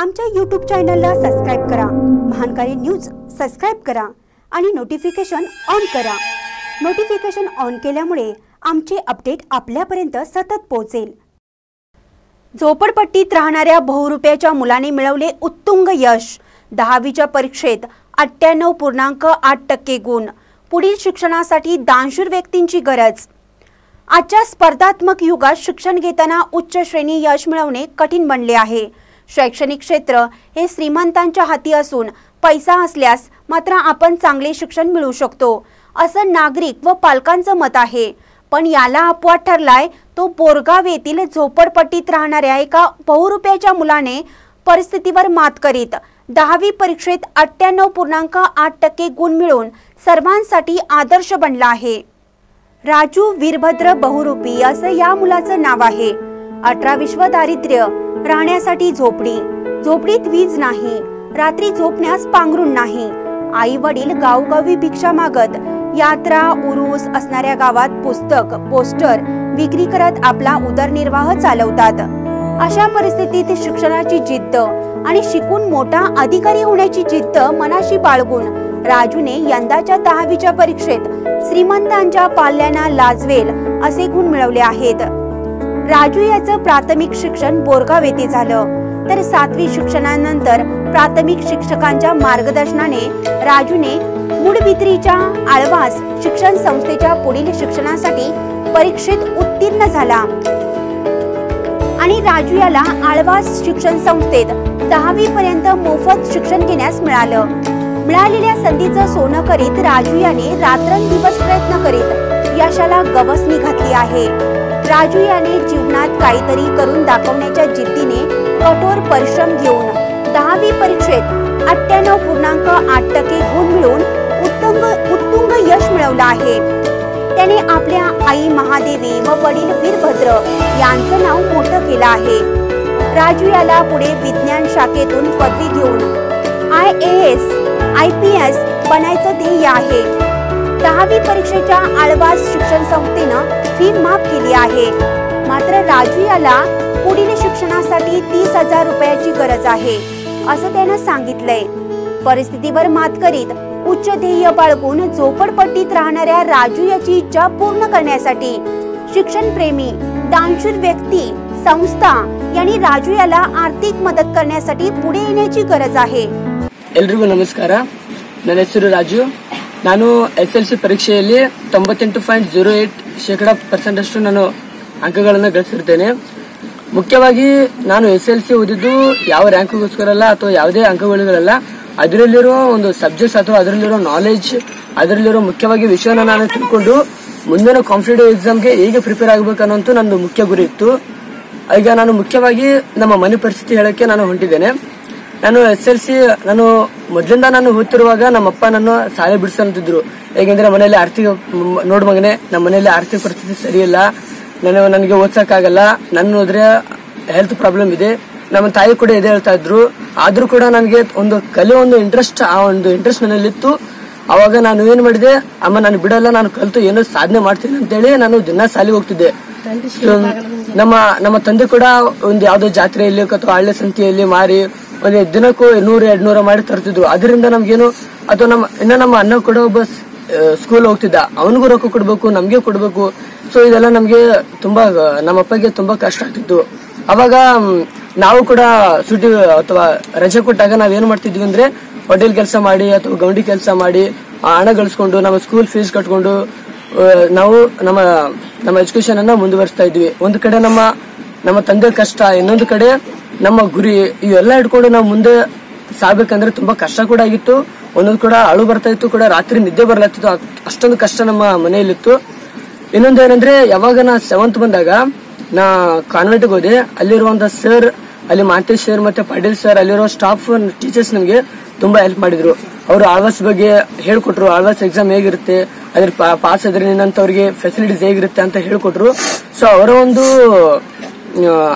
आमच्या यूट्यूब चॅनलला सबस्क्राईब करा. महानकारी न्यूज सबस्क्राईब करा आणि नोटिफिकेशन ऑन करा. नोटिफिकेशन ऑन केल्यामुळे आमचे अपडेट आपल्यापर्यंत सतत पोहोचेल. झोपडपट्टीत राहणाऱ्या बहुरुपयाच्या मुलाने मिळवले उत्तुंग यश. दहावीच्या परीक्षेत अठ्ठ्याण्णव पूर्णांक आठ टक्के गुण. पुढील शिक्षणासाठी दानशूर व्यक्तींची गरज. आजच्या स्पर्धात्मक युगात शिक्षण घेताना उच्च श्रेणी यश मिळवणे कठीण बनले आहे. शैक्षणिक क्षेत्र हे श्रीमंतांच्या हाती असून पैसा असल्यास मात्र आपण चांगले शिक्षण मिळू शकतो असं नागरिक व पालकांचं मत आहे. पण याला अपवाद ठरलाय तो बोरगाव येथील झोपडपट्टीत राहणाऱ्या एका बहुरुपयाच्या मुलाने परिस्थितीवर मात करीत दहावी परीक्षेत अठ्ठ्याण्णव पूर्णांक आठ टक्के गुण मिळवून सर्वांसाठी आदर्श बनला आहे. राजू वीरभद्र बहुरूपी असं या मुलाचं नाव आहे. अठरा विश्व दारिद्र्य राहण्यासाठी झोपडी. झोपडीत वीज नाही. रात्री झोपण्यास पांघरून नाही. आई वडील गावगावी भिक्षा मागत यात्रा उरूस असणाऱ्या गावात पुस्तक पोस्टर विक्री करत आपला उदरनिर्वाह चालवतात. अशा परिस्थितीत शिक्षणाची जिद्द आणि शिकून मोठा अधिकारी होण्याची जिद्द मनाशी बाळगून राजूने यंदाच्या दहावीच्या परीक्षेत श्रीमंतांच्या पाल्यांना लाजवेल असे गुण मिळवले आहेत. राजू याचं प्राथमिक शिक्षण बोरगाव येथे झालं. तर सातवी शिक्षणानंतर प्राथमिक शिक्षकांच्या मार्गदर्शनाने राजूने मुडबित्रीच्या आळवास शिक्षण संस्थेच्या पुढील शिक्षणासाठी परीक्षेत उत्तीर्ण झाला. आणि राजू याला आळवास शिक्षण संस्थेत दहावी पर्यंत मोफत शिक्षण घेण्यास मिळालं. मिळालेल्या संधीचं सोनं करीत राजू याने रात्रंदिवस प्रयत्न करीत यशाला गवसणी घातली आहे. राजू याने जीवनात काहीतरी करून दाखवण्याच्या जिद्दीने कठोर परिश्रम घेऊन दहावी परीक्षेत अठ्ठ्याण्णव पूर्णांक आठ टक्के गुण मिळवून उत्तुंग उत्तुंग यश मिळवलं आहे. त्याने आपल्या आई महादेवी व वडील वीरभद्र यांचं नाव मोठं केलं आहे. राजू याला पुढे विज्ञान शाखेतून पदवी घेऊन I A S I P S बनायचं ध्येय आहे. दहावी परीक्षेच्या आळवास शिक्षण संस्थेनं फी माफ केली आहे मात्र राजू याला पुढील शिक्षणासाठी तीस हजार रुपयाची गरज आहे असं त्यानं सांगितलंय परिस्थितीवर मात करीत उच्च ध्येय बाळगून झोपडपट्टीत राहणाऱ्या राजू याची इच्छा पूर्ण करण्यासाठी शिक्षण प्रेमी दानशूर व्यक्ती संस्था यांनी राजू याला आर्थिक मदत करण्यासाठी पुढे येण्याची गरज आहे ಎಲ್ರಿಗೂ ನಮಸ್ಕಾರ ನನ್ನ ಹೆಸರು ರಾಜು ನಾನು ಎಸ್ ಎಲ್ ಸಿ ಪರೀಕ್ಷೆಯಲ್ಲಿ ತೊಂಬತ್ತೆಂಟು ಪಾಯಿಂಟ್ ಜೀರೋ ಏಟ್ ಶೇಕಡ ಪರ್ಸೆಂಟ್ ಅಷ್ಟು ನಾನು ಅಂಕಗಳನ್ನು ಗಳಿಸಿರ್ತೇನೆ. ಮುಖ್ಯವಾಗಿ ನಾನು ಎಸ್ ಎಲ್ ಸಿ ಓದಿದ್ದು ಯಾವ ರ್ಯಾಂಕ್ಗೋಸ್ಕರ ಅಲ್ಲ ಅಥವಾ ಯಾವುದೇ ಅಂಕಗಳಿಗಳಲ್ಲ ಅದರಲ್ಲಿರೋ ಒಂದು ಸಬ್ಜೆಕ್ಟ್ಸ್ ಅಥವಾ ಅದರಲ್ಲಿರೋ ನಾಲೆಜ್ ಅದರಲ್ಲಿರೋ ಮುಖ್ಯವಾಗಿ ವಿಷಯನ ನಾನು ತಿಳ್ಕೊಂಡು ಮುಂದಿನ ಕಾಂಪಿಟೇಟಿವ್ ಎಕ್ಸಾಮ್ಗೆ ಹೇಗೆ ಪ್ರಿಪೇರ್ ಆಗಬೇಕು ಅನ್ನೋದು ನಂದು ಮುಖ್ಯ ಗುರಿ ಇತ್ತು. ಈಗ ನಾನು ಮುಖ್ಯವಾಗಿ ನಮ್ಮ ಮನೆ ಪರಿಸ್ಥಿತಿ ಹೇಳಕ್ಕೆ ನಾನು ಹೊಂಟಿದ್ದೇನೆ. ನಾನು ಎಸ್ ಎಲ್ ಸಿ ನಾನು ಮೊದಲಿಂದ ನಾನು ಹೋಗ್ತಿರುವಾಗ ನಮ್ಮಪ್ಪ ನನ್ನ ಶಾಲೆ ಬಿಡಿಸಂತಿದ್ರು. ಹೇಗೆಂದ್ರೆ ಮನೆಯಲ್ಲಿ ಆರ್ಥಿಕ ನೋಡ್ ಮಗನೆ ನಮ್ಮ ಮನೆಯಲ್ಲಿ ಆರ್ಥಿಕ ಪರಿಸ್ಥಿತಿ ಸರಿಯಿಲ್ಲ. ನಾನು ನನಗೆ ಓದ್ಸಕ್ಕಾಗಲ್ಲ. ನನ್ನ ಹೋದ್ರೆ ಹೆಲ್ತ್ ಪ್ರಾಬ್ಲಮ್ ಇದೆ. ನಮ್ಮ ತಾಯಿ ಕೂಡ ಇದೇ ಹೇಳ್ತಾ ಇದ್ರು. ಆದ್ರೂ ಕೂಡ ನನಗೆ ಒಂದು ಕಲೆ ಒಂದು ಇಂಟ್ರೆಸ್ಟ್ ಆ ಒಂದು ಇಂಟ್ರೆಸ್ಟ್ ನನ್ನಲ್ಲಿತ್ತು. ಅವಾಗ ನಾನು ಏನ್ ಮಾಡಿದೆ? ಅಮ್ಮ ನಾನು ಬಿಡಲ್ಲ ನಾನು ಕಲ್ತು ಏನೋ ಸಾಧನೆ ಮಾಡ್ತೀನಿ ಅಂತೇಳಿ ನಾನು ದಿನ ಸಾಲಿಗೆ ಹೋಗ್ತಿದ್ದೆ. ನಮ್ಮ ನಮ್ಮ ತಂದೆ ಕೂಡ ಒಂದು ಯಾವ್ದೋ ಜಾತ್ರೆಯಲ್ಲಿ ಅಥವಾ ಹಳ್ಳಿ ಸಂತೆಯಲ್ಲಿ ಮಾರಿ ಒಂದು ದಿನಕ್ಕೂ ನೂರು, ಎರಡ್ ನೂರ ಮಾಡಿ ತರ್ತಿದ್ರು. ಅದರಿಂದ ನಮ್ಗೇನು ಅಥವಾ ನಮ್ಮ, ಇನ್ನ ನಮ್ಮ ಅಣ್ಣ ಕೂಡ ಒಬ್ಬ ಸ್ಕೂಲ್ ಹೋಗ್ತಿದ್ದ. ಅವನಿಗೂ ರೊಕ್ಕ ಕೊಡ್ಬೇಕು, ನಮ್ಗೆ ಕೊಡ್ಬೇಕು. ಸೊ ಇದೆಲ್ಲ ನಮ್ಗೆ ತುಂಬಾ, ನಮ್ಮ ಅಪ್ಪಗೆ ತುಂಬಾ ಕಷ್ಟ ಆಗ್ತಿತ್ತು. ಅವಾಗ ನಾವು ಕೂಡ ಸುಟಿ ಅಥವಾ ರಜೆ ಕೊಟ್ಟಾಗ ನಾವೇನ್ ಮಾಡ್ತಿದ್ವಿ ಅಂದ್ರೆ, ಹೋಟೆಲ್ ಕೆಲಸ ಮಾಡಿ, ಅಥವಾ ಗೌಂಡಿ ಕೆಲಸ ಮಾಡಿ ಹಣ ಗಳಿಸ್ಕೊಂಡು, ನಮ್ಮ ಸ್ಕೂಲ್ ಫೀಸ್ ಕಟ್ಕೊಂಡು ನಾವು ನಮ್ಮ ನಮ್ಮ ಎಜುಕೇಶನ್ ಅನ್ನ ಮುಂದುವರಿಸ್ತಾ ಇದ್ವಿ. ಒಂದು ಕಡೆ ನಮ್ಮ ನಮ್ಮ ತಂದೆ ಕಷ್ಟ, ಇನ್ನೊಂದು ಕಡೆ ನಮ್ಮ ಗುರಿ, ಇವೆಲ್ಲ ಇಟ್ಕೊಂಡು ನಾವು ಮುಂದೆ ಸಾಗ್ಬೇಕಂದ್ರೆ ತುಂಬಾ ಕಷ್ಟ ಕೂಡ ಆಗಿತ್ತು. ಒಂದೊಂದು ಕೂಡ ಅಳು ಬರ್ತಾ ಇತ್ತು ಕೂಡ, ರಾತ್ರಿ ನಿದ್ದೆ ಬರ್ಲಾತಿತ್ತು ಅಷ್ಟೊಂದು ಕಷ್ಟ ನಮ್ಮ ಮನೆಯಲ್ಲಿತ್ತು. ಇನ್ನೊಂದು ಏನಂದ್ರೆ, ಯಾವಾಗ ನಾ ಸೆವೆಂತ್ ಬಂದಾಗ, ನಾ ಕಾನ್ವೆಂಟ್ ಹೋದೆ. ಅಲ್ಲಿರುವಂತ ಸರ್ ಅಲ್ಲಿ ಮಾತೆ ಸರ್ ಮತ್ತೆ ಪಾಟೀಲ್ ಸರ್ ಅಲ್ಲಿರೋ ಸ್ಟಾಫ್ ಟೀಚರ್ಸ್ ನಮಗೆ ತುಂಬಾ ಹೆಲ್ಪ್ ಮಾಡಿದ್ರು. ಅವರು ಆಳ್ವಾಸ್ ಬಗ್ಗೆ ಹೇಳ್ಕೊಟ್ರು. ಆಳ್ವಾಸ್ ಎಕ್ಸಾಮ್ ಹೇಗಿರುತ್ತೆ, ಅದ್ರ ಪಾಸ್ ಆದ್ರೆ ನಿನ್ನಂತವ್ರಿಗೆ ಫೆಸಿಲಿಟೀಸ್ ಹೇಗಿರುತ್ತೆ ಅಂತ ಹೇಳ್ಕೊಟ್ರು. ಸೊ ಅವರ ಒಂದು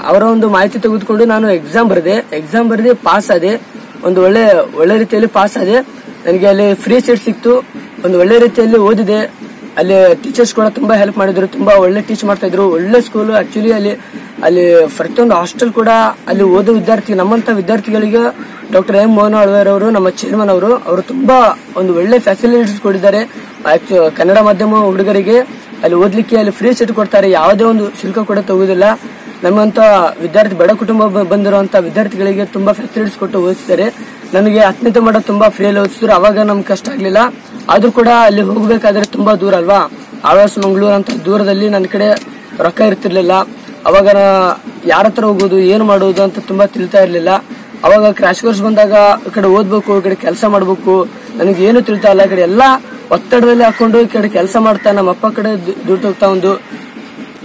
ಅವರ ಒಂದು ಮಾಹಿತಿ ತೆಗೆದುಕೊಂಡು ನಾನು ಎಕ್ಸಾಮ್ ಬರೆದೆ. ಎಕ್ಸಾಮ್ ಬರೆದು ಪಾಸ್ ಆದೆ. ಒಂದು ಒಳ್ಳೆ ಒಳ್ಳೆ ರೀತಿಯಲ್ಲಿ ಪಾಸ್ ಆದೆ. ನನಗೆ ಅಲ್ಲಿ ಫ್ರೀ ಸೀಟ್ ಸಿಕ್ತು. ಒಂದು ಒಳ್ಳೆ ರೀತಿಯಲ್ಲಿ ಓದಿದೆ. ಅಲ್ಲಿ ಟೀಚರ್ಸ್ ಕೂಡ ತುಂಬಾ ಹೆಲ್ಪ್ ಮಾಡಿದ್ರು. ತುಂಬಾ ಒಳ್ಳೆ ಟೀಚ್ ಮಾಡ್ತಾ ಇದ್ರು. ಒಳ್ಳೆ ಸ್ಕೂಲ್ ಆಕ್ಚುಲಿ ಅಲ್ಲಿ ಅಲ್ಲಿ ಪ್ರತಿಯೊಂದು ಹಾಸ್ಟೆಲ್ ಕೂಡ ಅಲ್ಲಿ ಓದೋ ವಿದ್ಯಾರ್ಥಿ, ನಮ್ಮಂತ ವಿದ್ಯಾರ್ಥಿಗಳಿಗೆ ಡಾಕ್ಟರ್ ಎಂ ಮೋಹನ್ ಆಳ್ವೇರ್ ಅವರು, ನಮ್ಮ ಚೇರ್ಮನ್ ಅವರು ಅವರು ತುಂಬಾ ಒಂದು ಒಳ್ಳೆ ಫೆಸಿಲಿಟೀಸ್ ಕೊಟ್ಟಿದ್ದಾರೆ. ಕನ್ನಡ ಮಾಧ್ಯಮ ಹುಡುಗರಿಗೆ ಅಲ್ಲಿ ಓದ್ಲಿಕ್ಕೆ ಅಲ್ಲಿ ಫ್ರೀ ಸೀಟ್ ಕೊಡ್ತಾರೆ. ಯಾವುದೇ ಒಂದು ಶುಲ್ಕ ಕೂಡ ತಗುವುದಿಲ್ಲ ನಮ್ಮಂತ ವಿದ್ಯಾರ್ಥಿ ಬಡ ಕುಟುಂಬ ಬಂದಿರುವಂತ ವಿದ್ಯಾರ್ಥಿಗಳಿಗೆ ತುಂಬಾ ಫೆಸಿಲಿಟೀಸ್ ಕೊಟ್ಟು ಓದಿಸ್ತಾರೆ. ನನಗೆ ಹತ್ತನೇ ಮಾಡೋ ತುಂಬಾ ಫ್ರೀಯಲ್ಲಿ ಓದಿಸಿದ್ರು. ಅವಾಗ ನಮ್ಗೆ ಕಷ್ಟ ಆಗ್ಲಿಲ್ಲ. ಆದ್ರೂ ಕೂಡ ಅಲ್ಲಿ ಹೋಗ್ಬೇಕಾದ್ರೆ ತುಂಬಾ ದೂರ ಅಲ್ವಾ? ಆಳ್ವಾಸ್ ಮಂಗಳೂರು ಅಂತ ದೂರದಲ್ಲಿ ನನ್ನ ಕಡೆ ರೊಕ್ಕ ಇರ್ತಿರ್ಲಿಲ್ಲ. ಅವಾಗ ಯಾರ ಹತ್ರ ಹೋಗೋದು, ಏನು ಮಾಡೋದು ಅಂತ ತುಂಬಾ ತಿಳಿತಾ ಇರ್ಲಿಲ್ಲ. ಅವಾಗ ಕ್ರಾಶ್ ಕೋರ್ಸ್ ಬಂದಾಗ ಈ ಕಡೆ ಓದ್ಬೇಕು, ಈ ಕಡೆ ಕೆಲಸ ಮಾಡ್ಬೇಕು. ನನಗೆ ಏನು ತಿಳಿತಾ ಇಲ್ಲ. ಈ ಕಡೆ ಎಲ್ಲಾ ಒತ್ತಡದಲ್ಲಿ ಹಾಕೊಂಡು ಈ ಕಡೆ ಕೆಲಸ ಮಾಡ್ತಾ ನಮ್ಮ ಅಪ್ಪ ಕಡೆ ದುಡ್ಡು ಹೋಗ್ತಾ ಒಂದು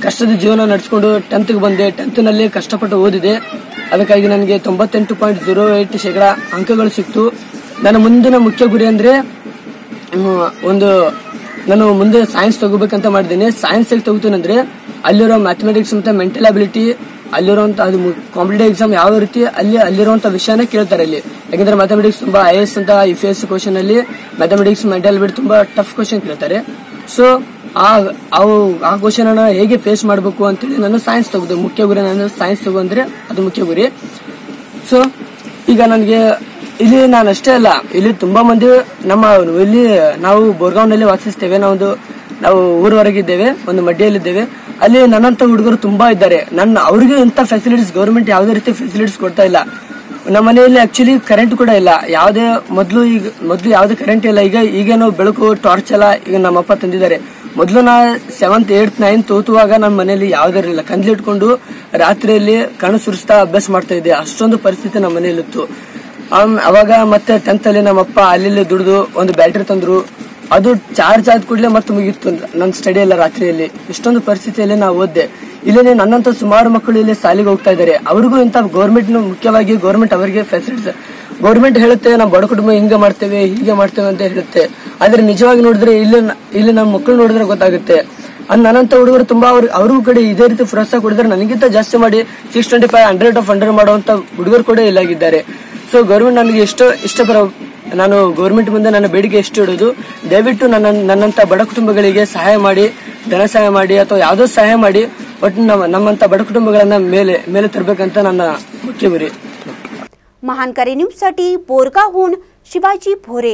ಕಷ್ಟದ ಜೀವನ ನಡೆಸ್ಕೊಂಡು ಟೆಂತ್ಗೆ ಬಂದೆ. ಟೆಂತ್ನಲ್ಲಿ ಕಷ್ಟಪಟ್ಟು ಓದಿದೆ. ಅದಕ್ಕಾಗಿ ನನಗೆ ತೊಂಬತ್ತೆಂಟು ಪಾಯಿಂಟ್ ಜೀರೋ ಏಟ್ ಶೇಕಡ ಅಂಕಗಳು ಸಿಕ್ತು. ನನ್ನ ಮುಂದಿನ ಮುಖ್ಯ ಗುರಿ ಅಂದ್ರೆ ಒಂದು ನಾನು ಮುಂದೆ ಸೈನ್ಸ್ ತಗೋಬೇಕಂತ ಮಾಡಿದ್ದೀನಿ. ಸೈನ್ಸ್ ಹೇಗೆ ತಗೋತೀನಂದ್ರೆ ಅಲ್ಲಿರೋ ಮ್ಯಾಥಮೆಟಿಕ್ಸ್ ಮತ್ತು ಮೆಂಟಲ್ ಅಬಿಲಿಟಿ ಅಲ್ಲಿರುವಂತ ಅದು ಕಾಂಪಿಟೇಟಿವ್ ಎಕ್ಸಾಮ್ ಯಾವ ರೀತಿ, ಅಲ್ಲಿ ಅಲ್ಲಿರುವಂಥ ವಿಷಯನ ಕೇಳ್ತಾರೆ ಅಲ್ಲಿ. ಯಾಕಂದ್ರೆ ಮ್ಯಾಥಮೆಟಿಕ್ಸ್ ತುಂಬಾ ಐ ಎಸ್ ಅಂತ ಯು ಪಿ ಎಸ್ ಕ್ವಶನ್ ಅಲ್ಲಿ ಮ್ಯಾಥಮೆಟಿಕ್ಸ್ ಮೆಂಟಲ್ ಅಬಿಲಿಟಿ ತುಂಬಾ ಟಫ್ ಕ್ವಶನ್ ಕೇಳ್ತಾರೆ. ಸೊ ಆ ಅವು ಆ ಹೇಗೆ ಫೇಸ್ ಮಾಡಬೇಕು ಅಂತೇಳಿ ನಾನು ಸೈನ್ಸ್ ತಗೋದು. ಮುಖ್ಯ ಗುರಿ ನಾನು ಸೈನ್ಸ್ ತಗೊಂಡ್ರೆ ಅದು ಮುಖ್ಯ ಗುರಿ. ಸೊ ಈಗ ನನಗೆ ಇಲ್ಲಿ ನಾನು ಅಷ್ಟೇ ಅಲ್ಲ, ಇಲ್ಲಿ ತುಂಬಾ ಮಂದಿ ನಮ್ಮ, ಇಲ್ಲಿ ನಾವು ಬೋರ್ಗಾವ್ನಲ್ಲಿ ವಾಸಿಸ್ತೇವೆ. ನಾವೊಂದು, ನಾವು ಊರವರೆಗಿದ್ದೇವೆ ಒಂದು ಮಡ್ಡಿಯಲ್ಲಿದ್ದೇವೆ ಅಲ್ಲಿ ನನ್ನಂತ ಹುಡುಗರು ತುಂಬಾ ಇದ್ದಾರೆ. ನನ್ನ, ಅವ್ರಿಗೆ ಇಂಥ ಫೆಸಿಲಿಟೀಸ್ ಗೌರ್ಮೆಂಟ್ ಯಾವುದೇ ರೀತಿ ಫೆಸಿಲಿಟೀಸ್ ಕೊಡ್ತಾ ಇಲ್ಲ. ನಮ್ಮ ಮನೆಯಲ್ಲಿ ಆಕ್ಚುಲಿ ಕರೆಂಟ್ ಕೂಡ ಇಲ್ಲ. ಯಾವುದೇ ಮೊದಲು ಈಗ, ಮೊದಲು ಯಾವುದೇ ಕರೆಂಟ್ ಇಲ್ಲ. ಈಗ, ಈಗೇನು ಬೆಳಕು ಟಾರ್ಚ್ ಎಲ್ಲ ಈಗ ನಮ್ಮಪ್ಪ ತಂದಿದ್ದಾರೆ. ಮೊದಲು ನಾ ಸೆವೆಂತ್ ಏಟ್ ನೈನ್ತ್ ಓದುವಾಗ ನಮ್ಮ ಮನೆಯಲ್ಲಿ ಇರಲಿಲ್ಲ ಕಂದ್ಲಿಟ್ಕೊಂಡು ರಾತ್ರಿಯಲ್ಲಿ ಕಣ್ಣು ಸುರಿಸ್ತಾ ಅಭ್ಯಾಸ ಮಾಡ್ತಾ ಇದ್ದೆ. ಅಷ್ಟೊಂದು ಪರಿಸ್ಥಿತಿ ನಮ್ಮ ಮನೆಯಲ್ಲಿತ್ತು. ಅವಾಗ ಮತ್ತೆ ಟೆಂತ್ ಅಲ್ಲಿ ನಮ್ಮಪ್ಪ ಅಲ್ಲಿ ದುಡಿದು ಒಂದು ಬ್ಯಾಟ್ರಿ ತಂದ್ರು. ಅದು ಚಾರ್ಜ್ ಆದ ಕೂಡಲೇ ಮತ್ತೆ ಮುಗಿತ್ತು ನನ್ನ ಸ್ಟಡಿ ಎಲ್ಲ ರಾತ್ರಿಯಲ್ಲಿ. ಇಷ್ಟೊಂದು ಪರಿಸ್ಥಿತಿಯಲ್ಲಿ ನಾ ಓದ್ದೆ. ಇಲ್ಲಿ ನನ್ನಂತ ಸುಮಾರು ಮಕ್ಕಳು ಇಲ್ಲಿ ಸಾಲಿಗೆ ಹೋಗ್ತಾ ಇದ್ದಾರೆ. ಅವ್ರಿಗೂ ಇಂತ ಗೌರ್ಮೆಂಟ್ ಮುಖ್ಯವಾಗಿ ಗೌರ್ಮೆಂಟ್ ಅವರಿಗೆ ಫೆಸಿಲಿಟೀಸ್ ಗೌರ್ಮೆಂಟ್ ಹೇಳುತ್ತೆ ನಾವು ಬಡ ಕುಟುಂಬ ಹಿಂಗೆ ಮಾಡ್ತೇವೆ, ಹೀಗೆ ಮಾಡ್ತೇವೆ ಅಂತ ಹೇಳುತ್ತೆ. ಆದ್ರೆ ನಿಜವಾಗಿ ನೋಡಿದ್ರೆ ಇಲ್ಲಿ ಇಲ್ಲಿ ನಮ್ಮ ಮಕ್ಕಳು ನೋಡಿದ್ರೆ ಗೊತ್ತಾಗುತ್ತೆ. ಅಂದ್ ನನ್ನಂತ ಹುಡುಗರು ತುಂಬಾ ಅವ್ರ ಅವ್ರಿಗೂ ಕಡೆ ಇದೇ ರೀತಿ ಪ್ರೋತ್ಸಾಹ ಕೊಡಿದ್ರೆ ನನಗಿಂತ ಜಾಸ್ತಿ ಮಾಡಿ six twenty five hundred of hundred ಮಾಡುವಂತ ಹುಡುಗರು ಕೂಡ ಇಲ್ಲಾಗಿದ್ದಾರೆ ಸೊ ಗೌರ್ಮೆಂಟ್ ನನಗೆ ಎಷ್ಟು ಇಷ್ಟಪಡ ನಾನು ಗೌರ್ಮೆಂಟ್ ಮುಂದೆ ನನ್ನ ಬೇಡಿಕೆ ಎಷ್ಟು ಇಡೋದು, ದಯವಿಟ್ಟು ನನ್ನ ನನ್ನಂತ ಬಡ ಕುಟುಂಬಗಳಿಗೆ ಸಹಾಯ ಮಾಡಿ, ಧನ ಸಹಾಯ ಮಾಡಿ ಅಥವಾ ಯಾವುದೋ ಸಹಾಯ ಮಾಡಿ ಒಟ್ಟು ನಮ್ಮ ನಮ್ಮಂತ ಬಡ ಕುಟುಂಬಗಳನ್ನ ಮೇಲೆ ಮೇಲೆ ತರಬೇಕಂತ ನನ್ನ ಮುಖ್ಯ ಗುರಿ महान करे न्यूजसाठी बोरगावहून शिवाजी भोरे